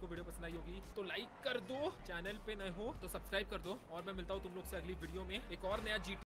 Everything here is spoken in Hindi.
आपको वीडियो पसंद आई होगी तो लाइक कर दो चैनल पे नए हो तो सब्सक्राइब कर दो। और मैं मिलता हूँ तुम लोग से अगली वीडियो में। एक और नया जी